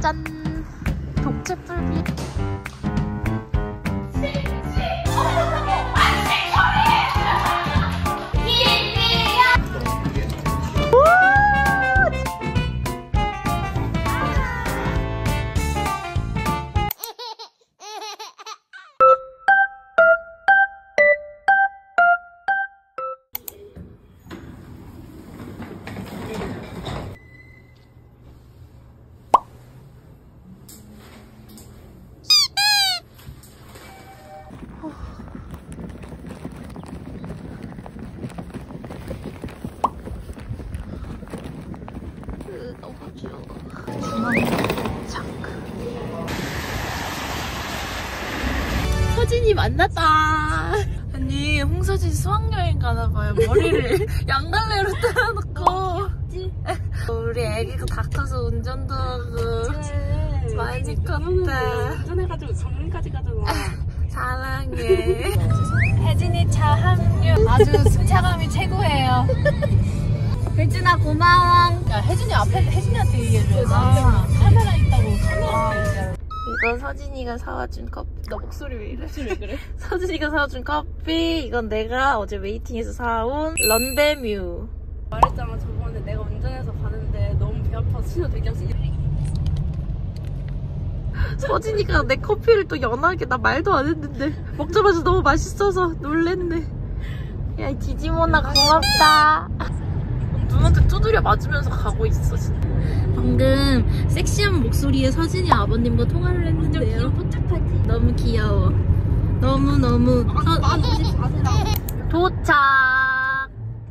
짜잔. 독채풀비 홍서진 수학여행 가나봐요. 머리를 양갈래로 뜯어놓고. 우리 애기가 다 커서 운전도 하고. 많이 컸다. 운전해가지고 정문까지 가잖아. 사랑해. 혜진이 차 합류. 아주 승차감이 최고예요. 혜진아 고마워. 야 혜진이 앞에 혜진이한테 얘기해줘야 돼 카메라 있다고 카메라. 얘기해 이건 서진이가 사와준 커피. 너 목소리 왜 이래? 왜 그래? 서진이가 사와준 커피. 이건 내가 어제 waiting해서 사온 런베뮤. 말했잖아 저번에 내가 운전해서 가는데 너무 배 아파서 신호 대기하시 서진이가 내 커피를 또 연하게 나 말도 안 했는데 먹자마자 너무 맛있어서 놀랬네. 야이 디지모나 고맙다 눈한테 두드려 맞으면서 가고 있어 진짜. 방금 섹시한 목소리의 서진이 아버님과 통화를 했는데요. 포착하지. 너무 귀여워. 너무너무. 서... 도착!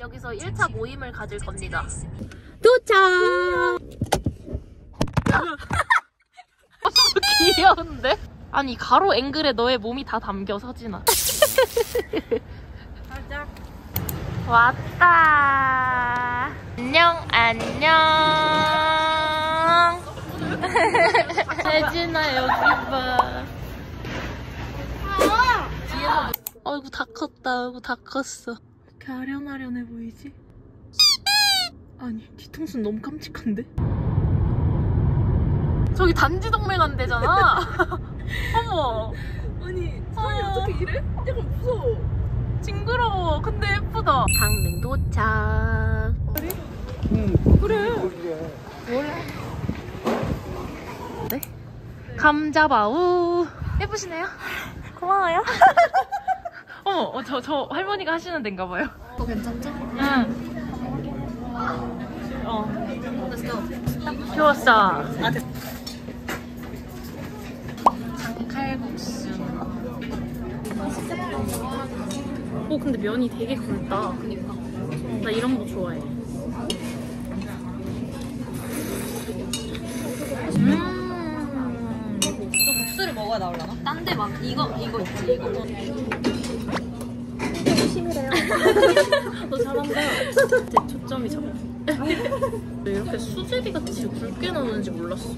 여기서 1차 모임을 가질 겁니다. 도착! 귀여운데? 아니 가로 앵글에 너의 몸이 다 담겨 서진아. 왔다 안녕 안녕 세진아 여기 봐 어이구 다 컸다 어이구 다 컸어 이렇게 아련아련해 보이지? 아니 뒤통수는 너무 깜찍한데? 저기 단지동맹 한대잖아 어머 아니 사람이 어. 어떻게 이래? 약간 무서워. 징그러워. 근데 예쁘다. 강릉 도착. 네? 감자바우. 예쁘시네요. 고마워요. 어머 어, 저, 저 할머니가 하시는 데인가 봐요. 또 괜찮죠? 응. 어. 좋았어. 칼국수 오 근데 면이 되게 굵다 그니까 나 이런 거 좋아해 음 또 국수를 먹어야 나올라나? 딴 데 막 이거 이거 있지 이거 너 잘한다. 제 초점이 잡았어. 이렇게 수제비 같이 굵게 나오는지 몰랐어.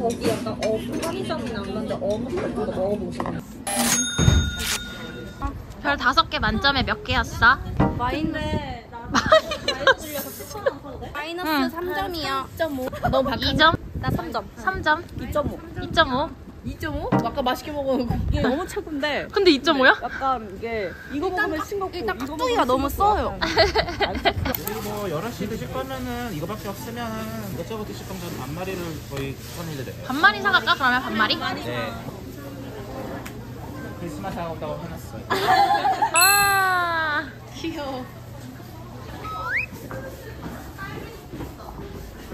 거기 약간 어 편의점이 나오는데 어묵 같은 거 먹어보고 싶어 별 다섯 개 만점에 몇 개였어? 마인데 마이너스 응. 3점이야. 2.5 너무 2점? 나 3점 3점? 2.5 2.5? 2.5? 아까 맛있게 먹은 이게 너무 최고인데 근데 2.5야? 약간 이게 이거 먹으면 싱겁고 일단 깍두기가 너무 써요. 그리고 뭐 여럿이 드실 거면은 이거밖에 없으면은 이것저것 드실 거면 반마리를 거의 추천해드려요. 반마리 사갈까? 그러면 반마리? 네. 크리스마스 하고 해놨어요. 아 귀여워.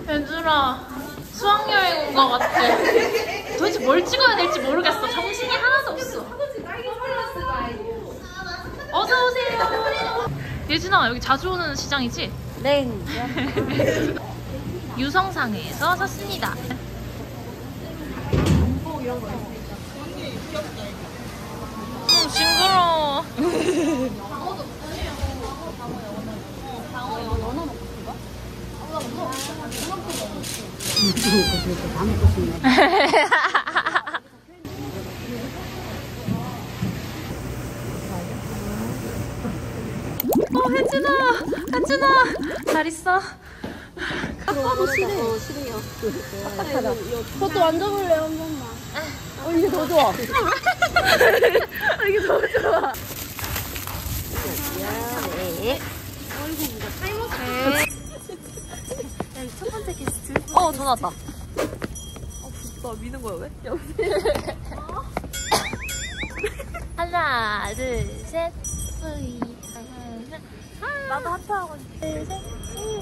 연준아 수학여행 온거 같아. 도대체 뭘 찍어야 될지 모르겠어. 정신이 하나도 없어. 어서 오세요. 예진아 여기 자주 오는 시장이지? 네 유성상에서 샀습니다. 음, 징그러워. 어, 혜진아, 혜진아, 잘 있어. 아빠도 싫어. 어, 싫어요. 저도 만져볼래요, 한 번만. 어, 이게 더 좋아. 이게 너무 좋아. 네. 첫 번째 게스트. 어, 전화 왔다. 어, 나 미는 거야, 왜? 하나, 둘, 셋. 으이, 하나, 나도 하트하고 싶어. 둘, 셋. 음,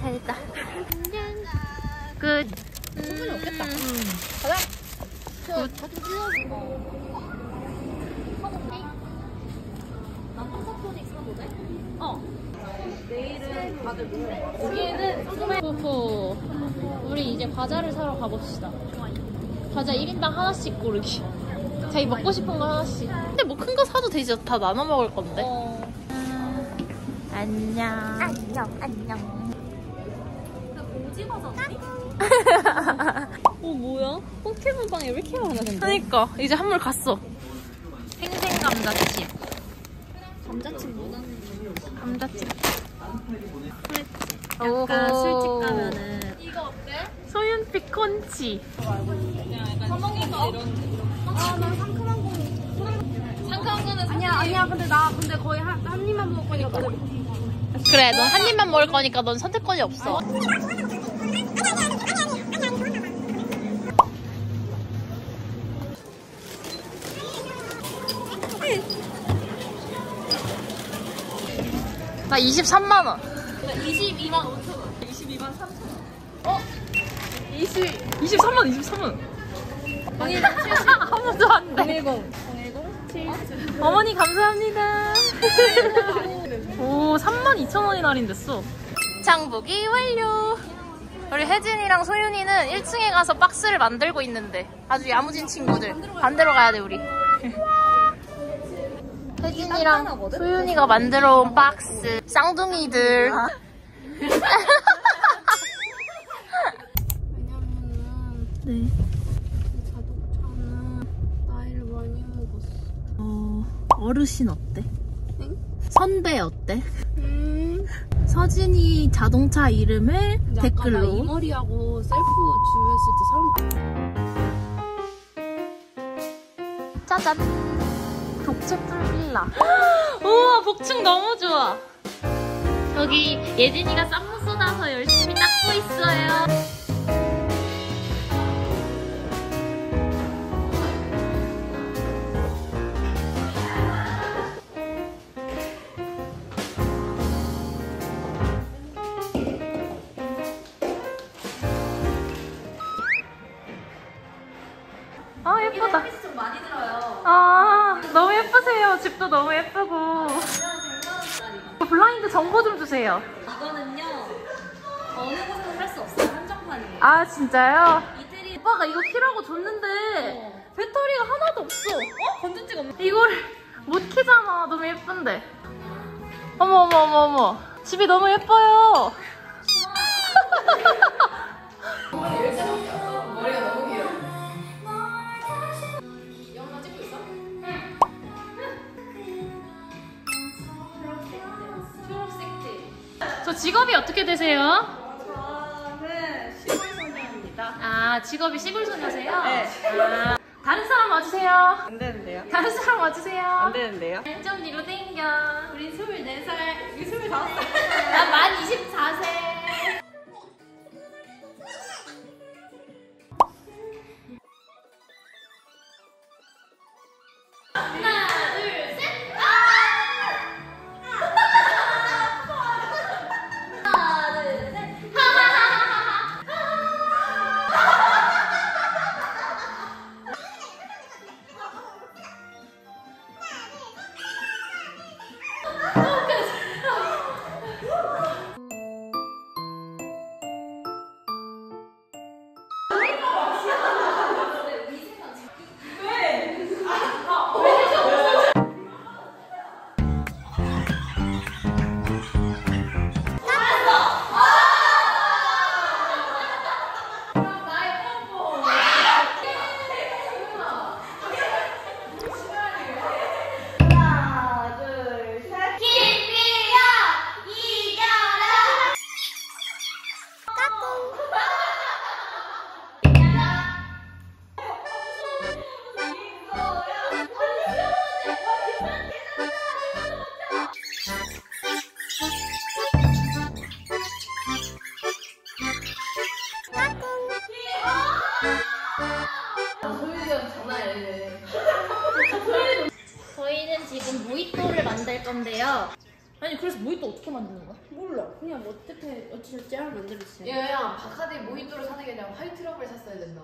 잘했다. 끝. 충분히 없겠다. 가자. good. 후후. 우리 이제 과자를 사러 가봅시다. 과자 1인당 하나씩 고르기. 자기 먹고 싶은 거 하나씩. 근데 뭐 큰 거 사도 되지. 다 나눠 먹을 건데. 어. 안녕. 안녕, 안녕. 어, 뭐야? 포켓몬빵이 왜 이렇게 많아, 근데? 그니까, 이제 한물 갔어. 생생 감자칩. 감자칩 뭐는 감자칩. 약간. 술집 가면은 소윤빛 콘치. 상큼한 거는 아니야, 아니야. 근데 나 근데 거의 한, 한 입만 먹을 거니까. 그래, 넌 한 입만 먹을 거니까 넌 선택권이 없어. 나 23만 원. 22만 5천 원. 22만 3천 원. 어? 20, 23만 원, 23만 원. 아무도 안 돼. 010. 어머니 감사합니다. 오, 3만 2천 원이 할인됐어. 장보기 완료. 우리 혜진이랑 소윤이는 1층에 가서 박스를 만들고 있는데 아주 야무진 친구들. 반대로 가야 돼 우리. 혜진이랑 소윤이가 만들어 온 박스. 쌍둥이들. 왜냐면은 네. 이 자동차는 나이를 많이 먹었어. 어, 어르신 어때? 응? 선배 어때? 음. 서진이 자동차 이름을 아까 나이 댓글로 머리하고 셀프 주유했을 때 사람 짜잔 독채풀 빌라 우와 복층 너무 좋아. 저기 예진이가 쌈무 쏟아서 열심히 닦고 있어요 아 예쁘다 좀 많이 들어요. 아 너무 예쁘세요 집도 너무 예쁘고 블라인드 정보 좀 주세요 이거는요. 어느 곳에서 살 수 없어요. 한정판이에요. 아 진짜요? 이태리 오빠가 이거 키라고 줬는데 배터리가 하나도 없어 어? 건전지가 없네. 이거를 못 키잖아 너무 예쁜데 어머 어머 어머 어머 집이 너무 예뻐요 저 직업이 어떻게 되세요? 저는 시골 소녀입니다. 아 직업이 시골 소녀세요? 네. 아, 다른 사람 와주세요 안 되는데요? 다른 사람 와주세요 안 되는데요? 좀 뒤로 땡겨 우리 24살. 우리 25살. 난만 24세. 러브를 샀어야 된다.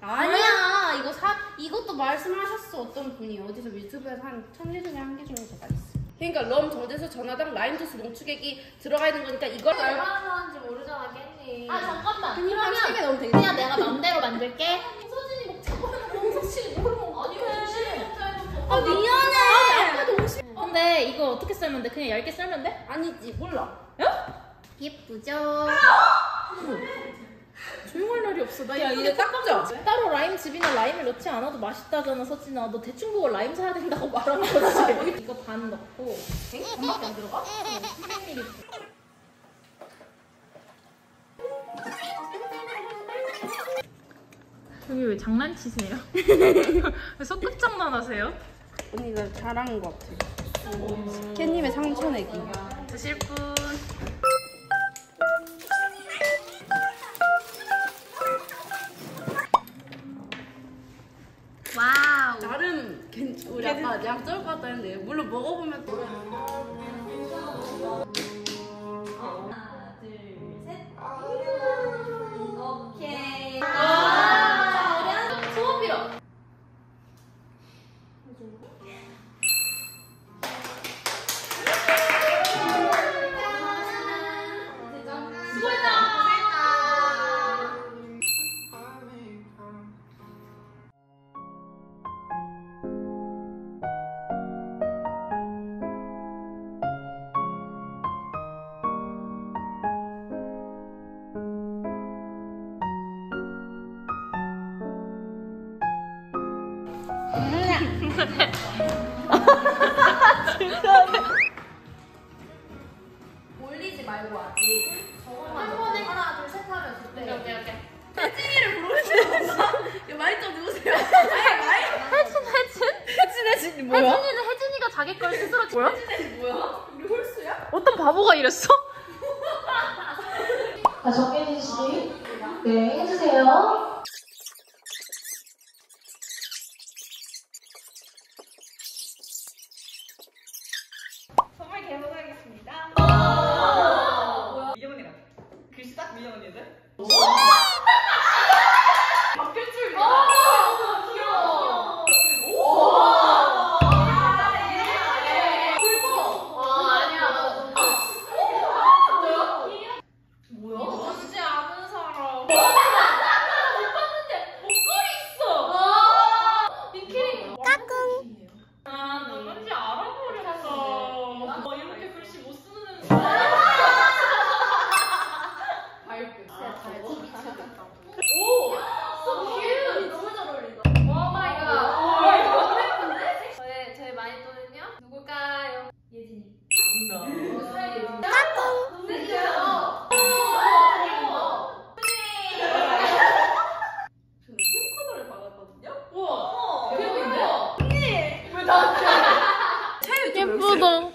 아니야. 이거 사 이것도 말씀하셨어 어떤 분이 어디서 유튜브에서 한 천개 중에 한개 중에 제가 있어. 그러니까 럼 정제수 전화당 라임 주스 농축액이 들어가 있는 거니까 이걸 얼마나 사는지 모르잖아 깻니. 아 잠깐만. 그냥 세개 그러면 넣으면 되겠다. 그냥 내가 맘대로 만들게. 서진이 먹자고 하는 홍석씨 뭘 먹어? 아니 아 미안해. 근데 이거 어떻게 썰면 돼? 그냥 얇게 썰면 돼? 아니지 몰라. 예쁘죠? 조용할 날이 없어. 나 야, 이거 이제 닦자. 따로 라임 즙이나 라임을 넣지 않아도 맛있다잖아 서진아 너 대충 보고 라임 사야 된다고 말한 거지 이거 반 넣고 반밖에 안 들어가? 300ml 여기 왜 장난치세요? 왜 속끝장난 하세요? 언니가 잘하는 것 같아. 캣님의 상처 내기. 드실 분 우리 아까 약절 것 같다 했는데 물론 먹어보면 또. 누굴까요? 예진이. 예쁘다. 비디오로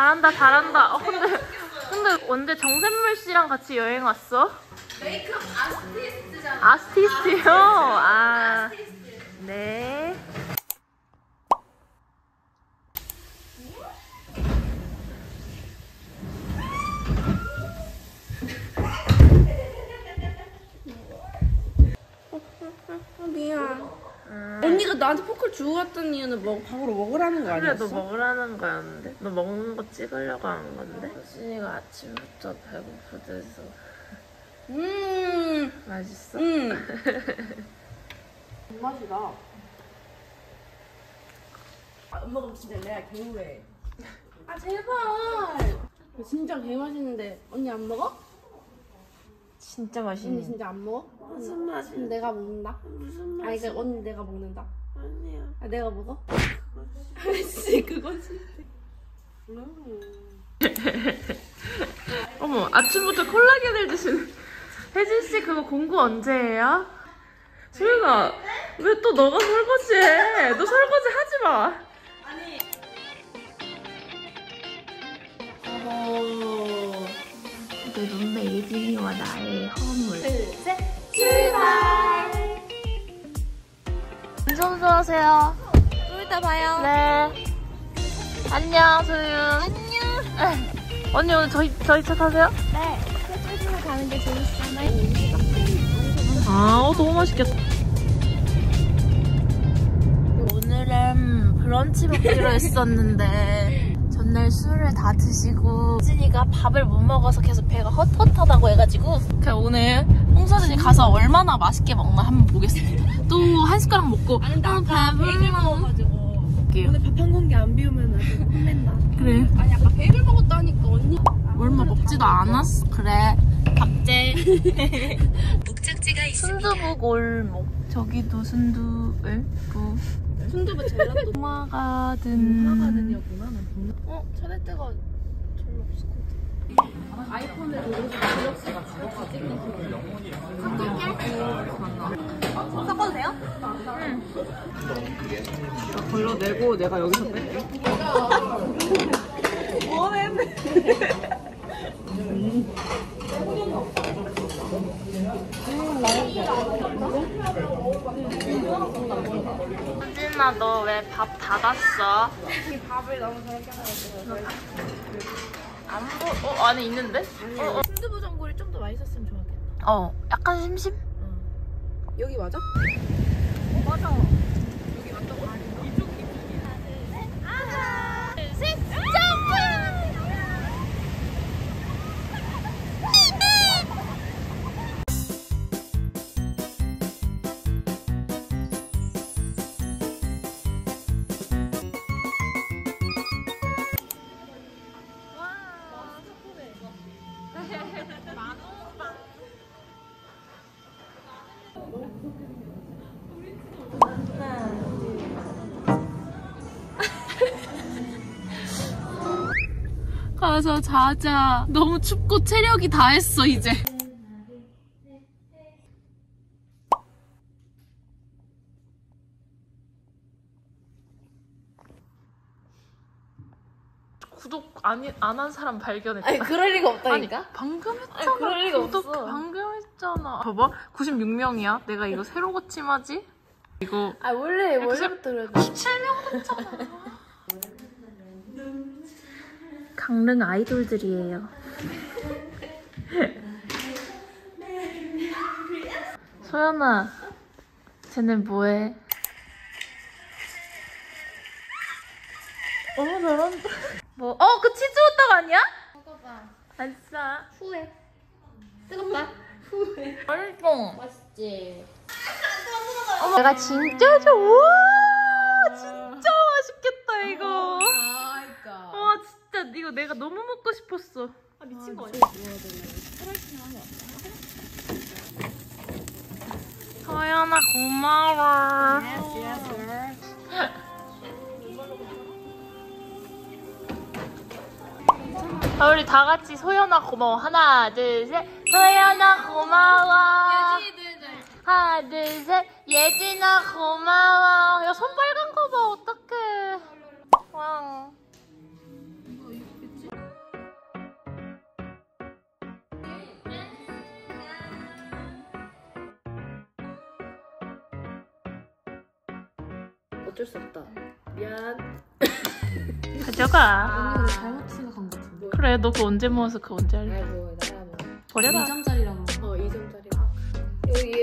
잘한다 잘한다. 어, 근데 근데 언제 정샘물 씨랑 같이 여행 왔어? 메이크업 아스티스트잖아. 아스티스트요? 아 네. 아, 미안. 언니가 나한테 포크를 주고 갔던 이유는 뭐 밥으로 먹으라는 거 그래 너 아니었어? 먹으라는 거였는데 너 먹는 거 찍으려고 한 건데 수진이가 아침부터 배고프대서 음, 맛있어? 음. 맛이다. 아, 엄마가 진짜 내가 개우해. 아 제발. 진짜 개 맛있는데 언니 안 먹어? 진짜 언니 맛있네 진짜 안 먹어? 무슨? 그럼 내가 먹는다. 무슨 아니 그러니까 언니 내가 먹는다. 아니야 아 내가 먹어? 아씨 그거지. 어머 아침부터 콜라겐을 드시는 혜진 씨 그거 공구 언제 해요? 소윤아 왜 또 너가 설거지해? 너 설거지 하지 마. 아니. 내 룸메 예진이와 나의 허물. 출발. 운전 조하세요. 좀 이따 봐요. 네. 안녕, 소윤. 안녕. 언니 오늘 저희 저희 차 타세요? 네. 셋째집에 가는 게 재밌어요. 아, 어, 너무 맛있겠다. 오늘은 브런치 먹기로 했었는데 전날 술을 다 드시고 혜진이가 밥을 못 먹어서 계속 배가 헛헛하다고 해가지고 그냥 오늘 홍서진이 가서 얼마나 맛있게 먹나 한번 보겠습니다. 또 한 숟가락 먹고 아, 배불러. 오늘 밥 한 공기 안 비우면 아주 혼낸다. 그래. 아니 아까 베이글 먹었다니까 언니. 얼마 먹지도 않았어. 그래. 박제. 순두부 골목. 저기도 순두부. 순두부 젤라또 동화가든. 하거든요구나. 어 찾을 때가 별로 없을 것같 아. 아이폰을 보고 갤럭시가 찍어서 찍는 섞어도 돼요? 걸러내고 내가 여기서 뺄게. 수진아 너 왜밥 닫았어? 밥을 너무 저렇게 하가지고 안 보, 어 안에 있는데? 어, 어. 순두부 전골이 좀 더 맛있었으면 좋았겠다. 어 약간 심심? 여기 맞아? 가서 자자. 너무 춥고 체력이 다 했어 이제. 구독 안 한 사람 발견했다. 아니 그럴 리가 없다니까. 아니, 방금 했잖아. 그럴 리가 구독 없어. 방금 했잖아. 봐봐. 96명이야. 내가 이거 새로 고침하지? 이거 아 원래 원래부터 그래도 17명 됐잖아. 강릉 아이돌들이에요. 소연아, 쟤는 뭐해? 어, 저런다. 뭐, 어, 그 치즈 호떡 아니야? 먹어봐. 안 싸. 후회. 뜨겁다. 맛있어. 맛있지. 내가 진짜 좋아. 진짜 맛있겠다, 이거. 이거 내가 너무 먹고 싶었어. 아 미친 거 아니야? 소연아, 고마워. 자, 우리 다 같이 소연아 고마워. 하나, 둘, 셋. 소연아 고마워. 하나, 둘, 셋. 예진아 고마워. 야, 손 빨간 거 봐. 어떡해. 와. 어쩔 수 없다. 미안. 가져가. 잘못 생각한 것 같은데. 그래, 너 그거 언제 모아서 그거 언제 할래? 아이고 나야 뭐. 버려라. 2점짜리라고. 어 2점짜리. 여기.